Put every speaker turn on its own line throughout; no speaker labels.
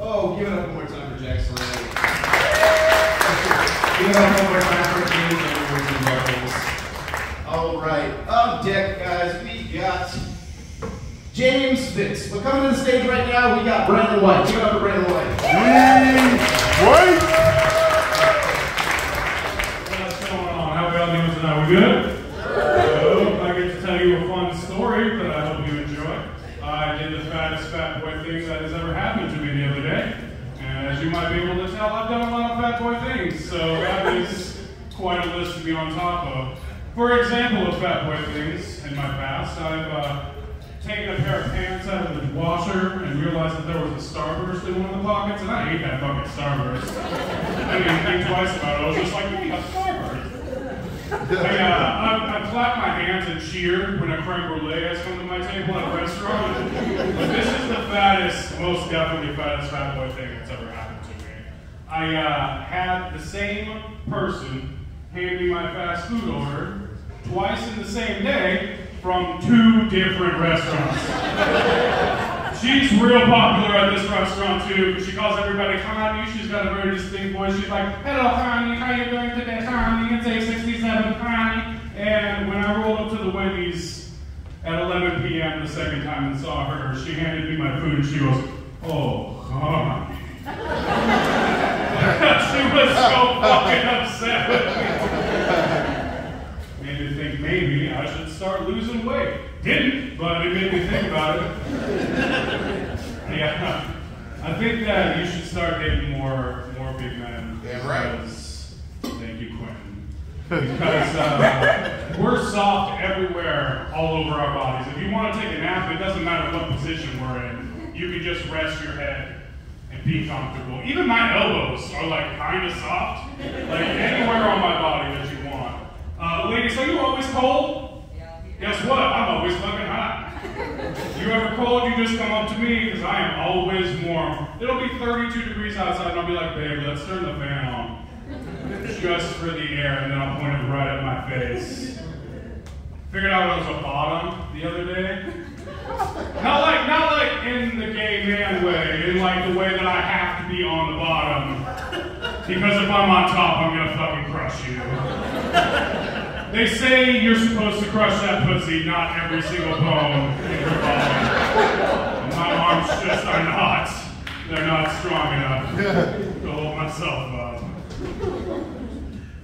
Oh, give it up one more time for Jack Slattery. give it up one more time for James Edwards and Marbles. All right, up deck, guys, we got James Fitz. But coming to the stage right now, we got Brandon White. Give it up for Brandon White.
James White! Did the fattest fat boy thing that has ever happened to me the other day. And as you might be able to tell, I've done a lot of fat boy things. So that is quite a list to be on top of. For example of fat boy things in my past, I've uh, taken a pair of pants out of the washer and realized that there was a starburst in one of the pockets, and I hate that fucking starburst. I didn't think twice about it. I was just like, hey, a starburst. I, uh, I, I clap my hands and cheer when a creme brulee has come to my table at a restaurant. But this is the fattest, most definitely fattest fat boy thing that's ever happened to me. I uh, had the same person hand me my fast food order twice in the same day from two different restaurants. She's real popular at this restaurant too, because she calls everybody Connie. She's got a very distinct voice. She's like, hello Connie, how you doing today, Connie? It's 867 Connie. And when I rolled up to the Wendy's at 11 p.m. the second time and saw her, she handed me my food and she goes, oh, Connie. she was so fucking upset with me. Made me think maybe I should start losing weight. Didn't, but it made me think about it. Yeah, I think that you should start dating more more big men.
Damn right.
Thank you, Quentin. Because uh, we're soft everywhere, all over our bodies. If you want to take a nap, it doesn't matter what position we're in. You can just rest your head and be comfortable. Even my elbows are like kind of soft, like anywhere on my body that you want. Uh, ladies, are you always cold? Guess what? I'm always fucking hot. You ever cold, you just come up to me because I am always warm. It'll be 32 degrees outside and I'll be like, babe, let's turn the fan on. Just for the air, and then I'll point it right at my face. Figured out it was a bottom the other day. Not like, not like in the gay man way, in like the way that I have to be on the bottom. Because if I'm on top, I'm gonna fucking crush you. They say you're supposed to crush that pussy, not every single bone in your body. My arms just are not. They're not strong enough to hold myself up.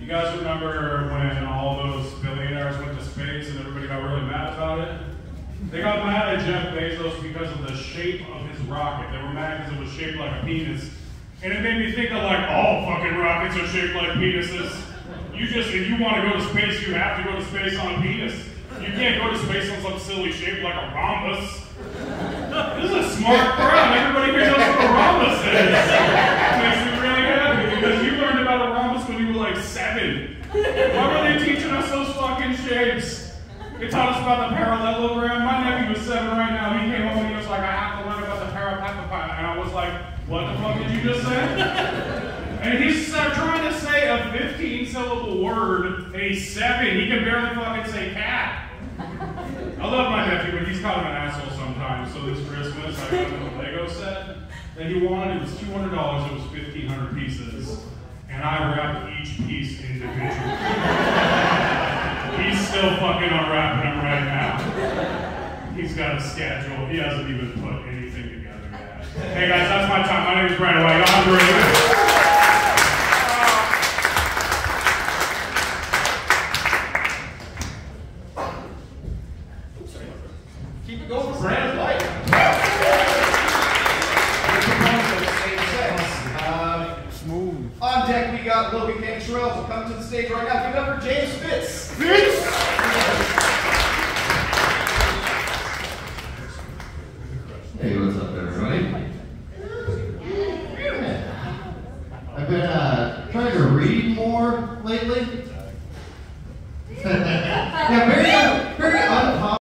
You guys remember when all those billionaires went to space and everybody got really mad about it? They got mad at Jeff Bezos because of the shape of his rocket. They were mad because it was shaped like a penis. And it made me think of like all fucking rockets are shaped like penises. You just, if you want to go to space, you have to go to space on a penis. You can't go to space on some silly shape like a rhombus. This is a smart crowd. Everybody here knows what a rhombus is. It Makes me really happy because you learned about a rhombus when you were like seven. Why were they teaching us those fucking shapes? They taught us about the parallelogram. My nephew was seven right now. He came home and he was like, I have to learn about the parallelogram. And I was like, what the fuck did you just say? And he's uh, trying to say a 15 syllable word, a seven. He can barely fucking say cat. I love my nephew, but he's kind of an asshole sometimes. So this Christmas, I got him a Lego set that he wanted. It was $200. It was 1,500 pieces. And I wrapped each piece individually. he's still fucking unwrapping them right now. He's got a schedule. He hasn't even put anything together yet. Hey guys, that's my time. My name is Brandon White. A great
Wells will come to the stage right now.
Give
it up for James Fitz. Fitz! Hey, what's up, everybody? I've been uh, trying to read more lately. yeah,